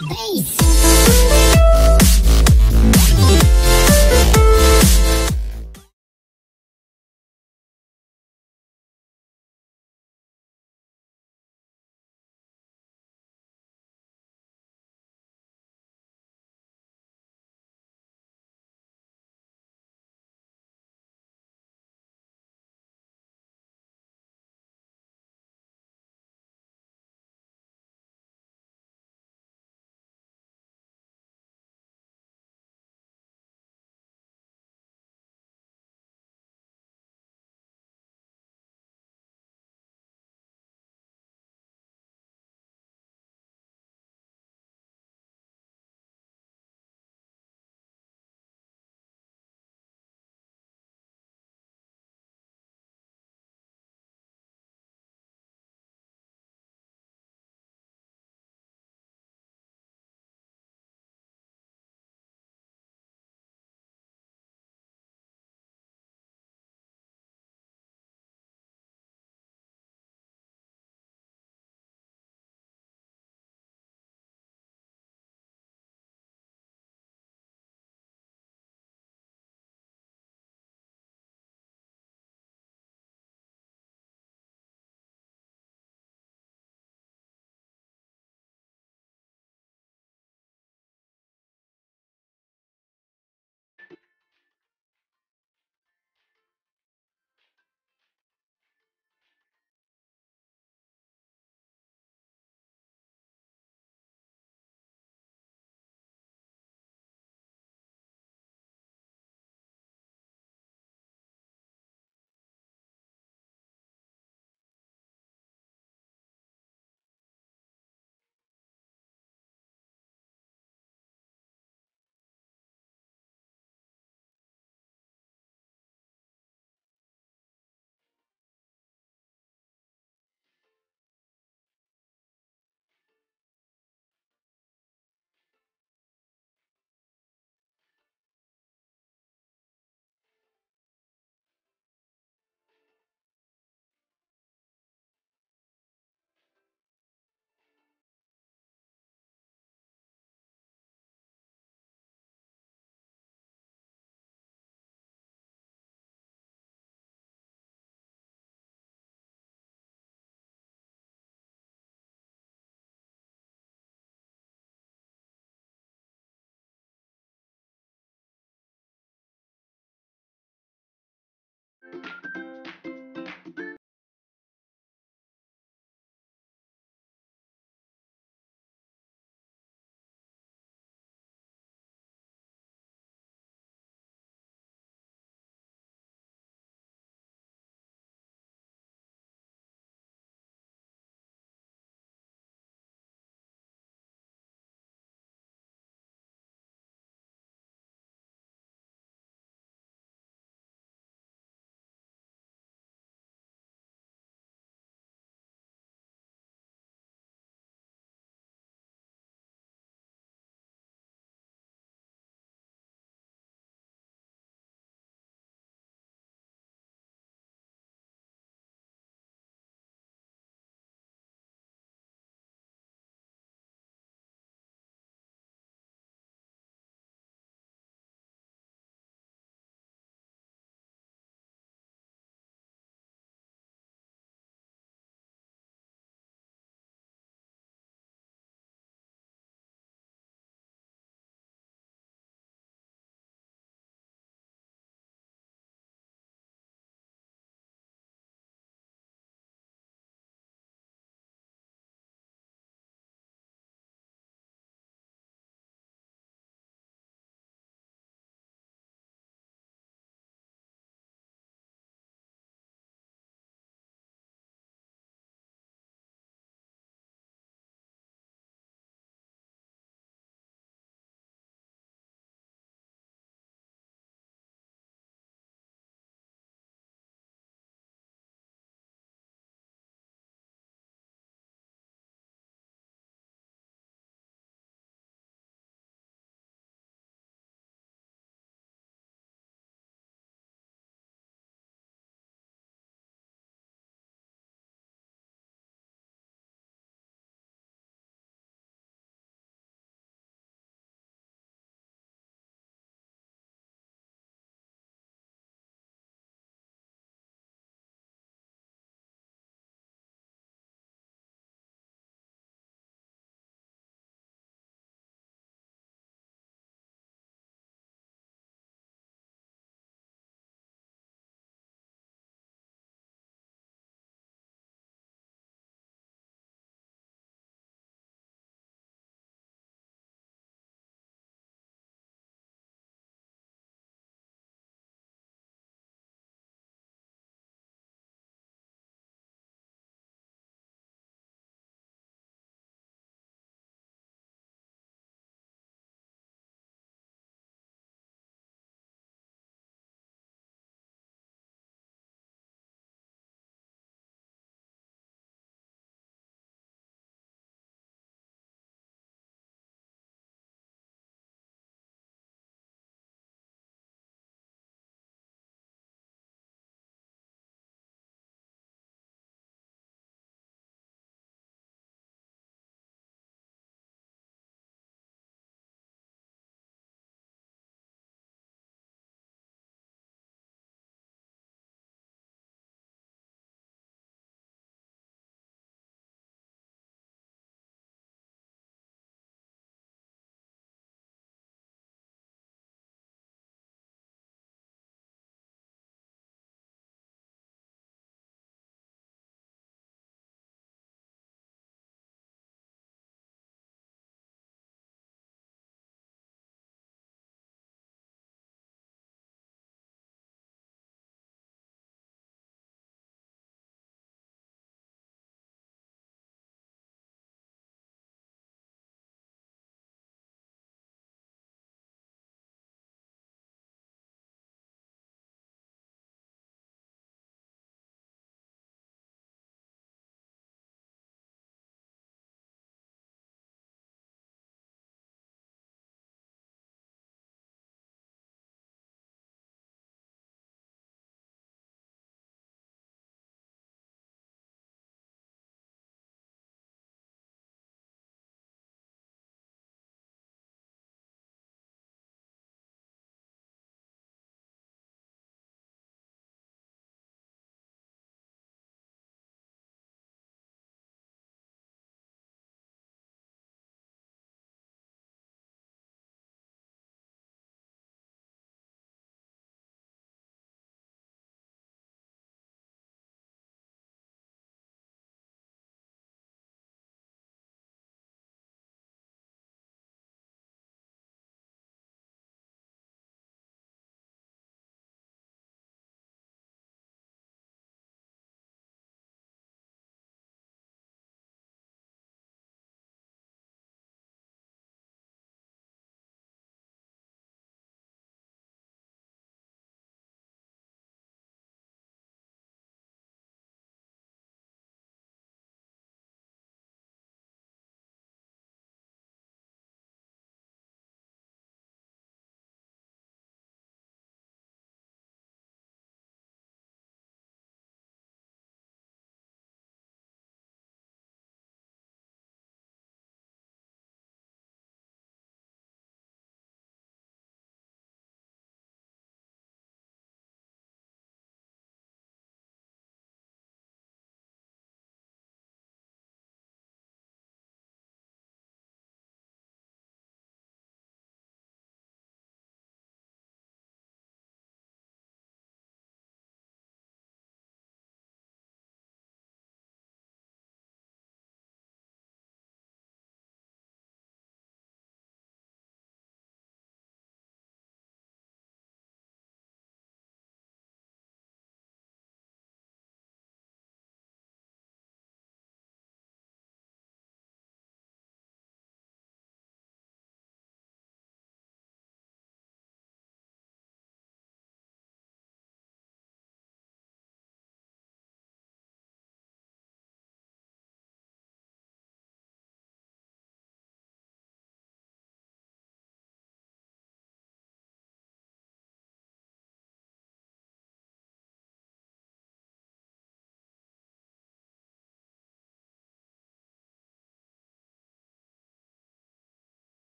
Bass.